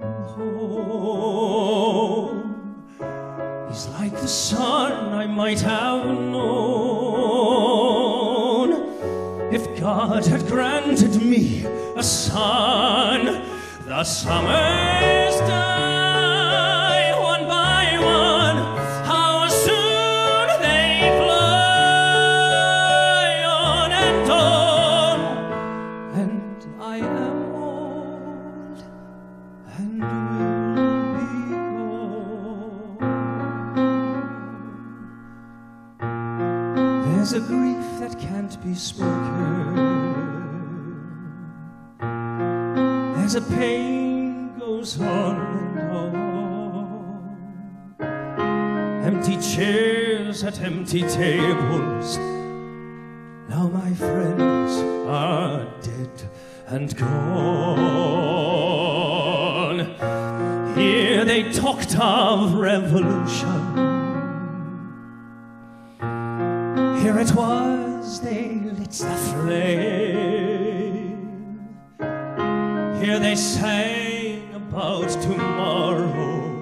home. He's like the sun I might have known if God had granted me a son. The summers die There's a grief that can't be spoken. As a pain goes on and on, empty chairs at empty tables. Now my friends are dead and gone. Here they talked of revolution. The flame. Here they sang about tomorrow,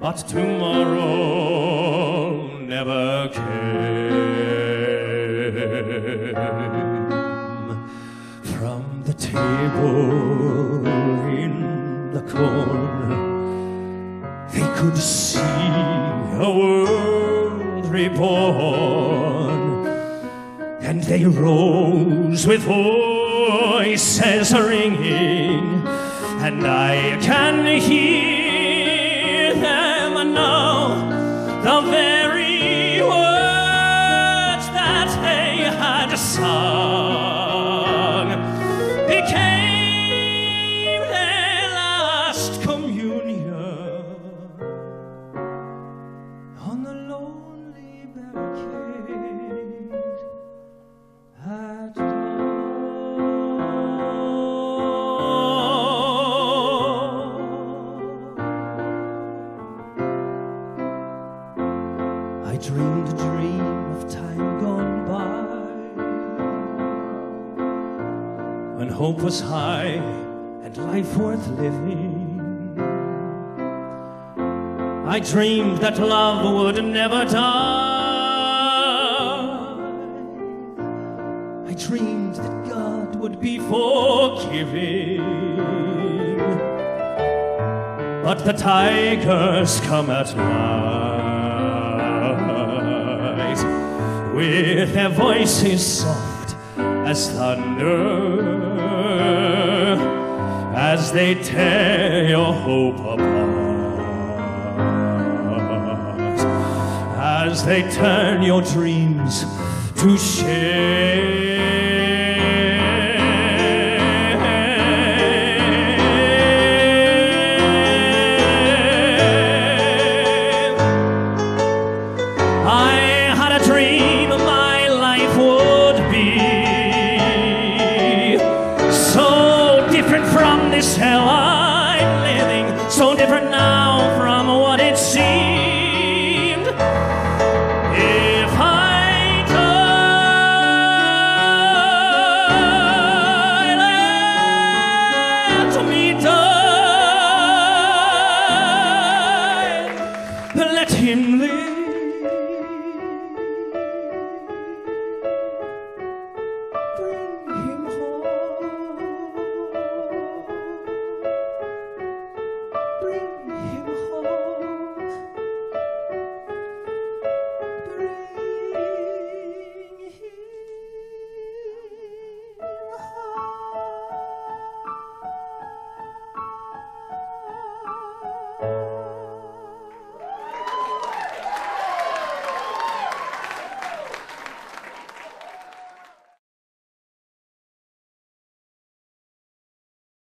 but tomorrow never came. From the table in the corner, they could see a world reborn. And they rose with voices ringing, and I can hear them now, the very words that they had sung became dreamed a dream of time gone by when hope was high and life worth living. I dreamed that love would never die. I dreamed that God would be forgiving. But the tigers come at night with their voices soft as thunder as they tear your hope apart. As they turn your dreams to shame. So different now